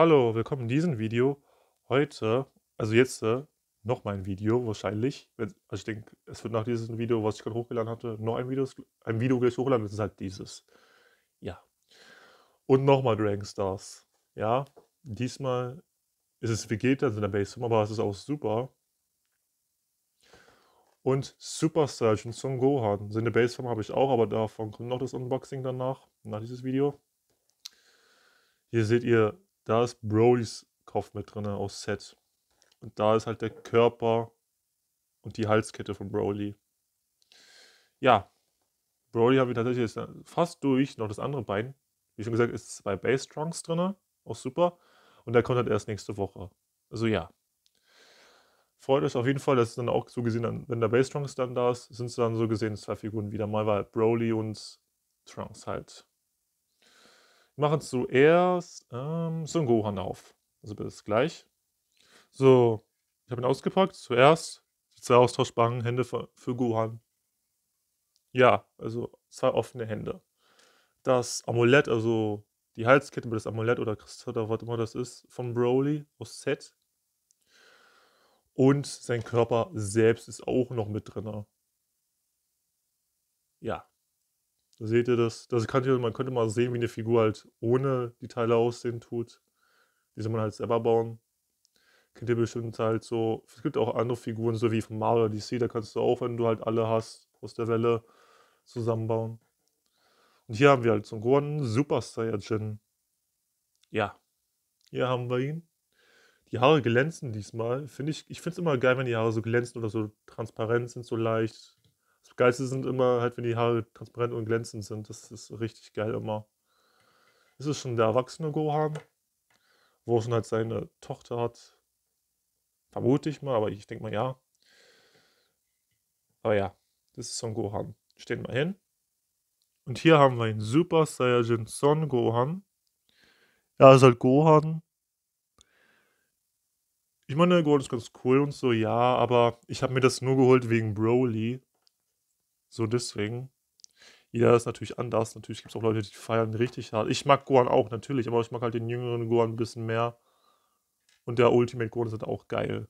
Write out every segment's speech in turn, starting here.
Hallo, willkommen in diesem Video. Heute, also jetzt äh, noch mal ein Video wahrscheinlich. Also ich denke, es wird nach diesem Video, was ich gerade hochgeladen hatte, noch ein Video, ein Video gleich hochladen. Das ist halt dieses. Ja. Und nochmal Dragon Stars. Ja, diesmal ist es Vegeta in der Base, aber es ist auch super. Und Super Saiyan Son Gohan. Seine Baseform habe ich auch, aber davon kommt noch das Unboxing danach, nach dieses Video. Hier seht ihr, da ist Brolys Kopf mit drin aus Set. Und da ist halt der Körper und die Halskette von Broly. Ja, Broly haben wir tatsächlich jetzt fast durch. Noch das andere Bein. Wie schon gesagt, ist zwei Base Trunks drin. Auch super. Und der kommt halt erst nächste Woche. Also ja. Freut euch auf jeden Fall, dass es dann auch so gesehen, wenn der Base Trunks dann da ist, sind es dann so gesehen zwei Figuren wieder mal, weil Broly und Trunks halt. Machen zuerst ähm, Son Gohan auf. Also bis gleich. So, ich habe ihn ausgepackt. Zuerst die zwei austauschbaren Hände für, für Gohan. Ja, also zwei offene Hände. Das Amulett, also die Halskette mit das Amulett oder Kristall oder was immer das ist, von Broly aus Set. Und sein Körper selbst ist auch noch mit drin. Ja. Da seht ihr das. das kann, man könnte mal sehen, wie eine Figur halt ohne die Teile aussehen tut. Die soll man halt selber bauen. Kennt ihr bestimmt halt so. Es gibt auch andere Figuren, so wie von Mario DC, da kannst du auch, wenn du halt alle hast, aus der Welle zusammenbauen. Und hier haben wir halt so einen Gohan Super Saiyajin. Ja. Hier haben wir ihn. Die Haare glänzen diesmal. Finde ich, ich finde es immer geil, wenn die Haare so glänzen oder so transparent sind, so leicht. Geilste sind immer halt, wenn die Haare transparent und glänzend sind. Das ist richtig geil immer. Ist schon der erwachsene Gohan, wo er schon halt seine Tochter hat. Vermute ich mal, aber ich denke mal ja. Aber ja, das ist Son Gohan. Stehen wir hin. Und hier haben wir einen Super Saiyajin Son Gohan. Ja, ist halt Gohan. Ich meine, Gohan ist ganz cool und so, ja, aber ich habe mir das nur geholt wegen Broly. So deswegen. Jeder ist natürlich anders. Natürlich gibt es auch Leute, die feiern richtig hart. Ich mag Gohan auch natürlich, aber ich mag halt den jüngeren Gohan ein bisschen mehr. Und der Ultimate Gohan ist halt auch geil.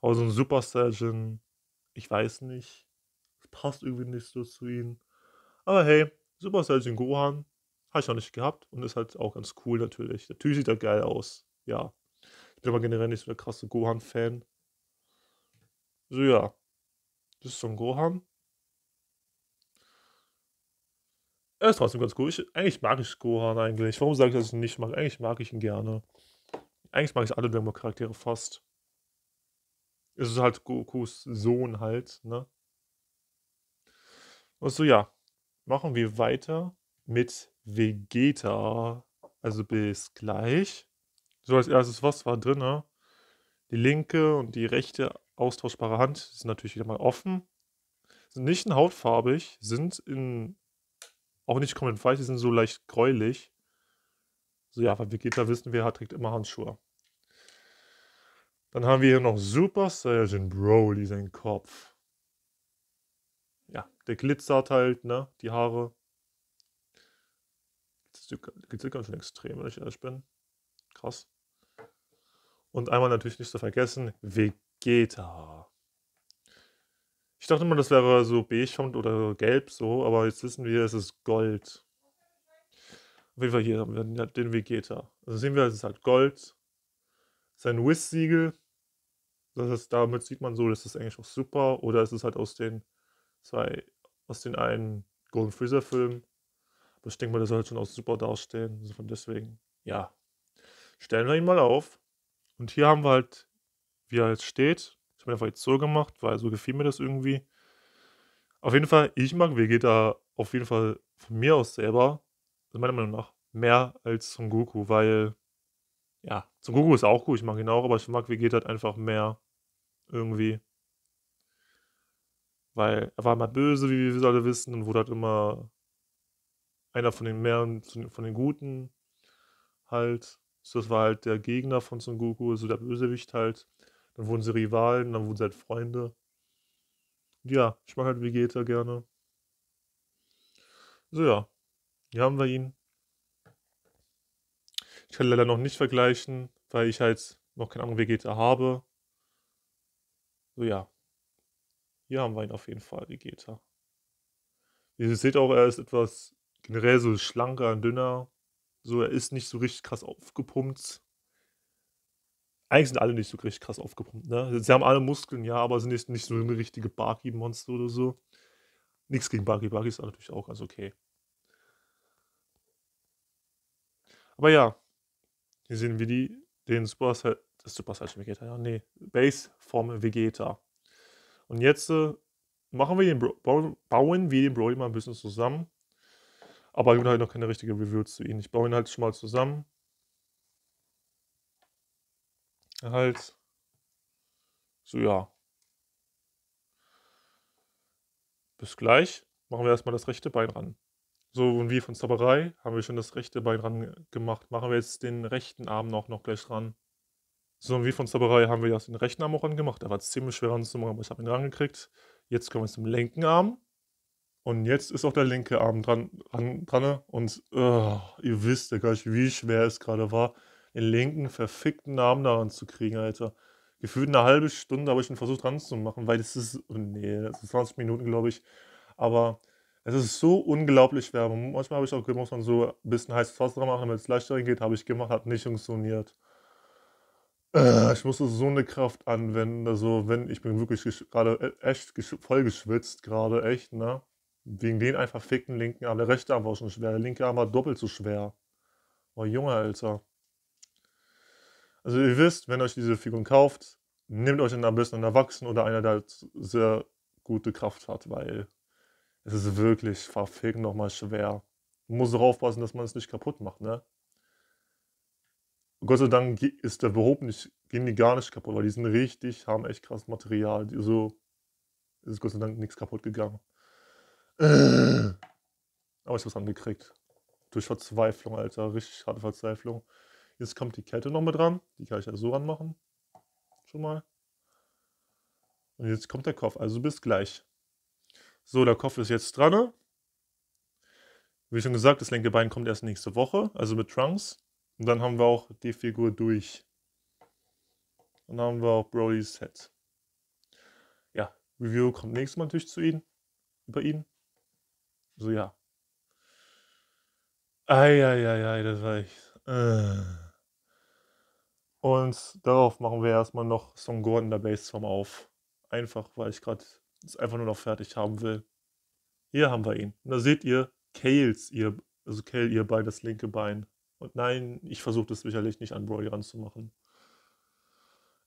Aber so ein Super Saiyan, ich weiß nicht. Das passt irgendwie nicht so zu ihm. Aber hey, Super Saiyan Gohan habe ich noch nicht gehabt und ist halt auch ganz cool natürlich. Natürlich sieht er geil aus. Ja. Ich bin aber generell nicht so der krasse Gohan-Fan. So ja. Das ist Gohan. Er ist trotzdem ganz cool. Ich, eigentlich mag ich Gohan eigentlich. Warum sage ich, dass ich ihn nicht mag? Eigentlich mag ich ihn gerne. Eigentlich mag ich alle Dragon Charaktere fast. Es ist halt Gokus Sohn halt, ne? Und so ja. Machen wir weiter mit Vegeta. Also bis gleich. So als erstes, was war drin? Ne? Die linke und die rechte austauschbare Hand sind natürlich wieder mal offen. Sind nicht in hautfarbig, sind in auch nicht komplett weiß, die sind so leicht gräulich. So ja, weil Vegeta wissen wir, er trägt immer Handschuhe. Dann haben wir hier noch Super Saiyan Broly, sein Kopf. Ja, der glitzert halt, ne? Die Haare. Glitzert ganz schön extrem, wenn ich ehrlich bin. Krass. Und einmal natürlich nicht zu vergessen, Vegeta. Ich dachte immer, das wäre so beige oder gelb so, aber jetzt wissen wir, es ist Gold. Auf jeden Fall hier haben wir den Vegeta. Also sehen wir, es ist halt Gold. Sein Wiss-Siegel. Das heißt, damit sieht man so, das ist eigentlich auch super. Oder es ist halt aus den zwei, aus den einen Golden Freezer Filmen. Aber ich denke mal, das soll halt schon auch super dastehen. Also von deswegen, ja. Stellen wir ihn mal auf. Und hier haben wir halt, wie er jetzt steht. Ich habe einfach jetzt so gemacht, weil so gefiel mir das irgendwie. Auf jeden Fall, ich mag Vegeta auf jeden Fall von mir aus selber, also meiner Meinung nach, mehr als Son Goku, weil, ja, Son Goku ist auch gut, ich mag ihn auch, aber ich mag Vegeta halt einfach mehr irgendwie. Weil er war mal böse, wie wir alle wissen, und wurde halt immer einer von den mehreren, von den Guten halt. Das war halt der Gegner von Son Goku, so der Bösewicht halt. Dann wurden sie Rivalen, dann wurden sie halt Freunde. Und ja, ich mag halt Vegeta gerne. So ja, hier haben wir ihn. Ich kann leider noch nicht vergleichen, weil ich halt noch keinen anderen Vegeta habe. So ja. Hier haben wir ihn auf jeden Fall, Vegeta. Ihr seht auch, er ist etwas generell so schlanker und dünner. So, er ist nicht so richtig krass aufgepumpt. Eigentlich sind alle nicht so richtig krass aufgepumpt, ne? Sie haben alle Muskeln, ja, aber sind nicht, nicht so eine richtige Baki-Monster oder so. Nichts gegen Baki. Baki ist natürlich auch ganz okay. Aber ja, hier sehen wir die, den Super, das Super Saiyan Vegeta, ja, nee, Base vom Vegeta. Und jetzt äh, machen wir den Bro bauen wir den Broly mal ein bisschen zusammen. Aber ich habe halt noch keine richtige Review zu ihm. Ich baue ihn halt schon mal zusammen. Halt. So, ja. Bis gleich. Machen wir erstmal das rechte Bein ran. So, und wie von Zauberei haben wir schon das rechte Bein ran gemacht. Machen wir jetzt den rechten Arm noch, noch gleich ran. So, und wie von Zauberei haben wir jetzt den rechten Arm auch angemacht. Der war ziemlich schwer ranzumachen, aber ich habe ihn rangekriegt. Jetzt kommen wir zum linken Arm. Und jetzt ist auch der linke Arm dran. dran, dran und uh, ihr wisst ja gar nicht, wie schwer es gerade war, den linken verfickten daran zu kriegen, Alter. Gefühlt eine halbe Stunde habe ich ihn versucht ranzumachen, weil das ist, oh nee, das ist 20 Minuten, glaube ich. Aber es ist so unglaublich schwer. Manchmal habe ich auch, muss man so ein bisschen heißes Wasser dran machen, damit es leichter geht. Habe ich gemacht, hat nicht funktioniert. Äh, ich musste so eine Kraft anwenden. Also, wenn ich bin wirklich gerade e, echt voll geschwitzt, gerade echt, ne? Wegen den einfach ficken linken Arm. Der rechte Arm war schon schwer. Der linke Arm war doppelt so schwer. Oh, Junge, Alter. Also, ihr wisst, wenn euch diese Figuren kauft, nehmt euch dann am besten einen Erwachsenen oder einer, der sehr gute Kraft hat, weil es ist wirklich verfickt nochmal schwer. Man muss darauf aufpassen, dass man es nicht kaputt macht, ne? Gott sei Dank ist der überhaupt nicht, gehen die gar nicht kaputt, weil die sind richtig, haben echt krasses Material. Die, so ist Gott sei Dank nichts kaputt gegangen. Aber ich hab's angekriegt. Durch Verzweiflung, Alter. Richtig harte Verzweiflung. Jetzt kommt die Kette noch mit dran. Die kann ich ja so ranmachen. Schon mal. Und jetzt kommt der Kopf. Also bis gleich. So, der Kopf ist jetzt dran. Wie schon gesagt, das linke Bein kommt erst nächste Woche. Also mit Trunks. Und dann haben wir auch die Figur durch. Und dann haben wir auch Broly's Set. Ja, Review kommt nächstes Mal natürlich zu Ihnen. Über ihn. So, ja. Eieiei, das war echt. Äh. Und darauf machen wir erstmal noch Song Gordon der Bassform auf. Einfach, weil ich gerade es einfach nur noch fertig haben will. Hier haben wir ihn. Und da seht ihr Kales, ihr, also Kale, ihr Bein, das linke Bein. Und nein, ich versuche das sicherlich nicht an Broly ranzumachen.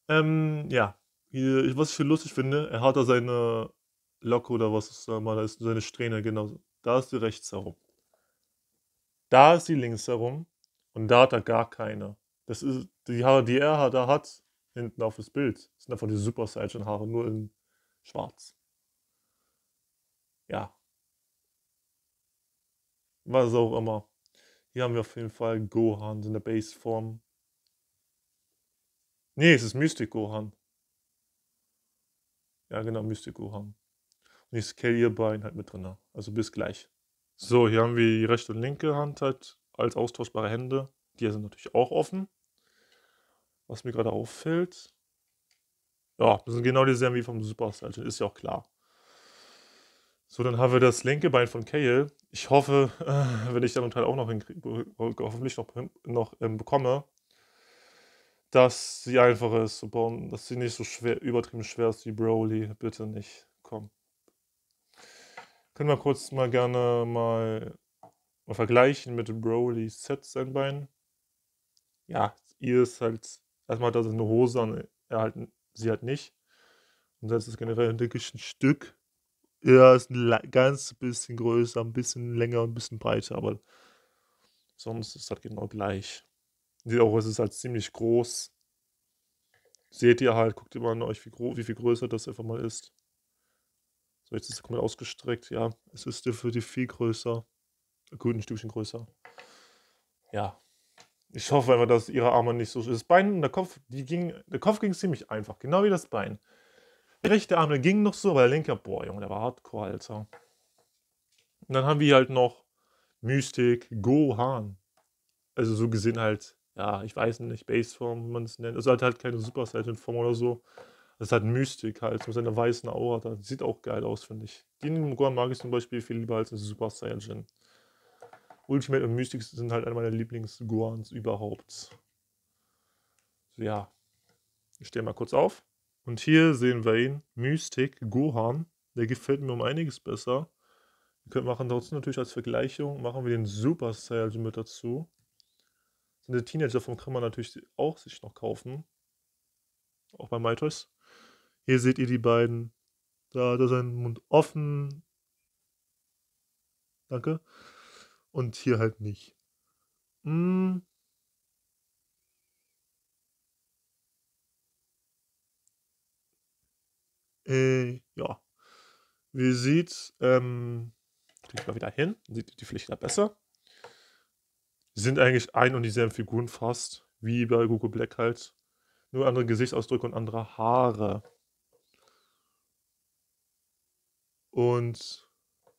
Ähm, ja. Was ich für lustig finde, er hat da seine Locke oder was ist da mal, da ist seine Strähne, genau. Da ist die rechts herum. Da ist die links herum. Und da hat er gar keine. Das ist, die Haare, die er da hat, hinten auf das Bild, sind einfach die Super Saiyan Haare, nur in schwarz. Ja. Was auch immer. Hier haben wir auf jeden Fall Gohan in der Baseform. Nee, es ist Mystic Gohan. Ja, genau, Mystic Gohan. Und ich scale ihr Bein halt mit drin. Also bis gleich. So, hier haben wir die rechte und linke Hand halt als austauschbare Hände. Die sind natürlich auch offen. Was mir gerade auffällt. Ja, das sind genau dieselben wie vom Super Saiyan, ist ja auch klar. So, dann haben wir das linke Bein von Kale. Ich hoffe, äh, wenn ich dann Teil auch noch hoffentlich noch, noch ähm, bekomme, dass sie einfacher ist zu bauen, dass sie nicht so schwer, übertrieben schwer ist wie Broly. Bitte nicht. Komm. Können wir kurz mal gerne mal, mal vergleichen mit Broly Set sein Bein. Ja, ihr ist halt, erstmal hat er eine Hose an, er halt, sie halt nicht. Und das ist generell ein dickes Stück ja, ist ein ganz bisschen größer, ein bisschen länger und ein bisschen breiter, aber sonst ist das genau gleich. Die auch, es ist halt ziemlich groß. Seht ihr halt, guckt mal an euch, wie, wie viel größer das einfach mal ist. So, jetzt ist es komplett ausgestreckt. Ja, es ist für die viel größer. Gut, ein Stückchen größer. Ja. Ich hoffe einfach, dass ihre Arme nicht so. Das Bein und der Kopf, die ging, der Kopf ging ziemlich einfach, genau wie das Bein. Der rechte Arm, der ging noch so, aber der linke, boah, Junge, der war hardcore, Alter. Und dann haben wir halt noch Mystik Gohan. Also so gesehen halt, ja, ich weiß nicht, Baseform, wie man es nennt. Also halt halt keine Super Saiyan-Form oder so. Das ist halt Mystik halt, mit seiner weißen Aura. Das sieht auch geil aus, finde ich. Den Gohan mag ich zum Beispiel viel lieber als den Super Saiyan. Ultimate und Mystik sind halt eine meiner Lieblings-Gohans überhaupt. So, ja. Ich stehe mal kurz auf. Und hier sehen wir ihn, Mystik, Gohan. Der gefällt mir um einiges besser. Wir machen trotzdem natürlich als Vergleichung, machen wir den Super Saiyan mit dazu. So eine Teenager vom kann man natürlich auch sich noch kaufen. Auch bei MyToys. Hier seht ihr die beiden. Da hat er seinen Mund offen. Danke. Und hier halt nicht. Hm. Äh, ja. Wie seht, ähm, ich mal wieder hin, sieht die Pflicht da besser. Sind eigentlich ein und dieselben Figuren fast, wie bei Google Black halt. Nur andere Gesichtsausdrücke und andere Haare. Und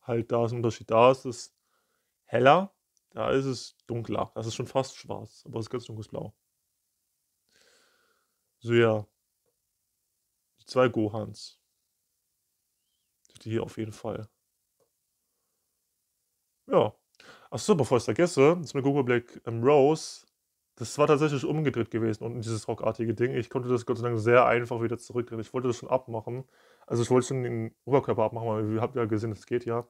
halt da ist ein Unterschied. Da ist es heller, da ist es dunkler. Das ist schon fast schwarz, aber es ist ganz dunkles Blau. So ja. Die zwei Gohans. Die hier auf jeden Fall. Ja. Achso, bevor ich es vergesse, das mit Google Black ähm, Rose, das war tatsächlich umgedreht gewesen und dieses rockartige Ding. Ich konnte das Gott sei Dank sehr einfach wieder zurückdrehen. Ich wollte das schon abmachen. Also ich wollte schon den Oberkörper abmachen, weil ihr habt ja gesehen, das geht ja.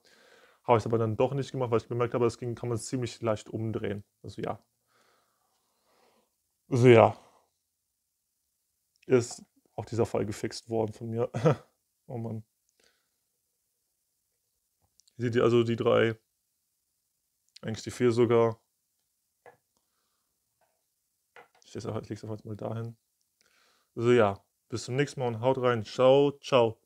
Habe ich aber dann doch nicht gemacht, weil ich bemerkt habe, das ging, kann man ziemlich leicht umdrehen. Also ja. Also ja. Ist auch dieser Fall gefixt worden von mir. oh Mann. Seht ihr also die drei eigentlich die 4 sogar. Ich lege es einfach mal dahin. Also ja, bis zum nächsten Mal und haut rein. Ciao, ciao.